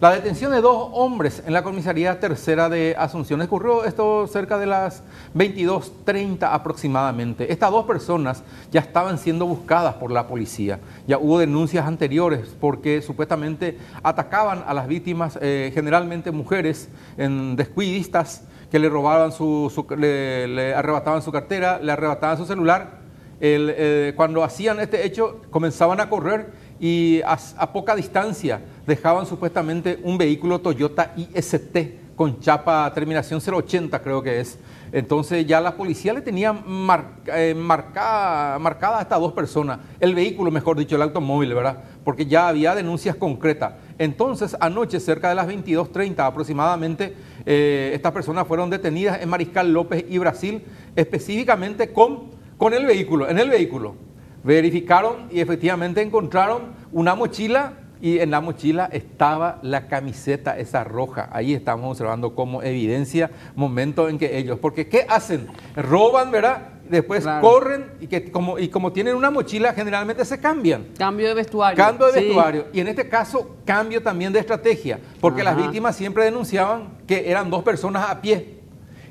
La detención de dos hombres en la comisaría tercera de Asunción ocurrió esto cerca de las 22.30 aproximadamente. Estas dos personas ya estaban siendo buscadas por la policía. Ya hubo denuncias anteriores porque supuestamente atacaban a las víctimas, eh, generalmente mujeres en descuidistas que le robaban su, le, arrebataban su cartera, le arrebataban su celular. Eh, cuando hacían este hecho comenzaban a correr y a, poca distancia dejaban supuestamente un vehículo Toyota IST con chapa terminación 080 creo que es. Entonces ya la policía le tenía eh, marcada, a estas dos personas, el vehículo mejor dicho, el automóvil, ¿verdad? Porque ya había denuncias concretas. Entonces anoche cerca de las 22.30 aproximadamente, eh, estas personas fueron detenidas en Mariscal López y Brasil, específicamente con, con el vehículo, en el vehículo. Verificaron y efectivamente encontraron una mochila y en la mochila estaba la camiseta esa roja. Ahí estamos observando como evidencia momento en que ellos, porque ¿qué hacen? Roban, ¿verdad? Después corren y, que, como, y como tienen una mochila generalmente se cambian. Cambio de vestuario. Cambio de vestuario. Y en este caso cambio también de estrategia, porque las víctimas siempre denunciaban que eran dos personas a pie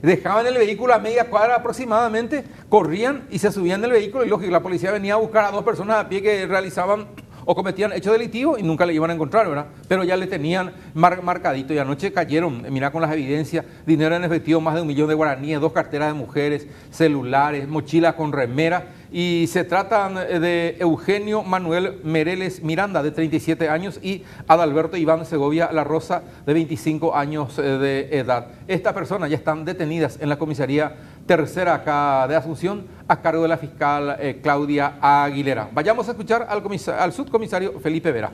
dejaban el vehículo a media cuadra aproximadamente, corrían y se subían del vehículo y lógico, la policía venía a buscar a dos personas a pie que realizaban o cometían hechos delictivos y nunca le iban a encontrar, ¿verdad? Pero ya le tenían marcadito y anoche cayeron, mira con las evidencias, dinero en efectivo, más de un millón de guaraníes, dos carteras de mujeres, celulares, mochilas con remera y se trata de Eugenio Manuel Mereles Miranda, de 37 años, y Adalberto Iván Segovia La Rosa, de 25 años eh, de edad. Estas personas ya están detenidas en la comisaría tercera acá de Asunción a cargo de la fiscal eh, Claudia Aguilera. Vayamos a escuchar al, subcomisario Felipe Vera.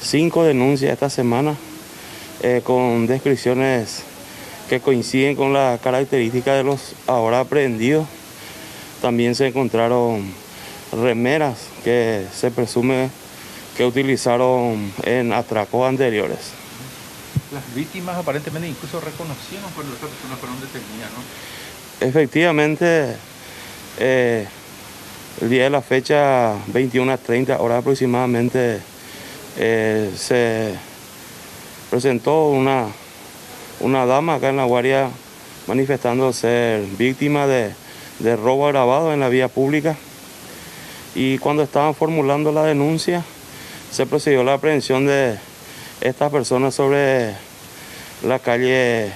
Cinco denuncias esta semana eh, con descripciones que coinciden con la característica de los ahora aprehendidos. También se encontraron remeras que se presume que utilizaron en atracos anteriores. Las víctimas aparentemente incluso reconocieron cuando estas personas fueron detenidas, ¿no? Efectivamente, eh, el día de la fecha, 21 a 30 horas aproximadamente, eh, se presentó una, una dama acá en la guardia manifestando ser víctima de, de robo agravado en la vía pública. Y cuando estaban formulando la denuncia, se procedió a la aprehensión de estas personas sobre la calle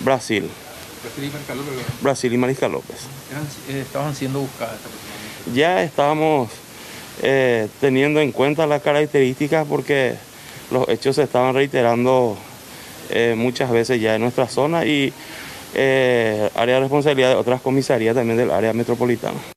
Brasil. Brasil y Mariscal López. Eh, estaban siendo buscadas Ya estábamos eh, teniendo en cuenta las características porque los hechos se estaban reiterando eh, muchas veces ya en nuestra zona y área de responsabilidad de otras comisarías también del área metropolitana.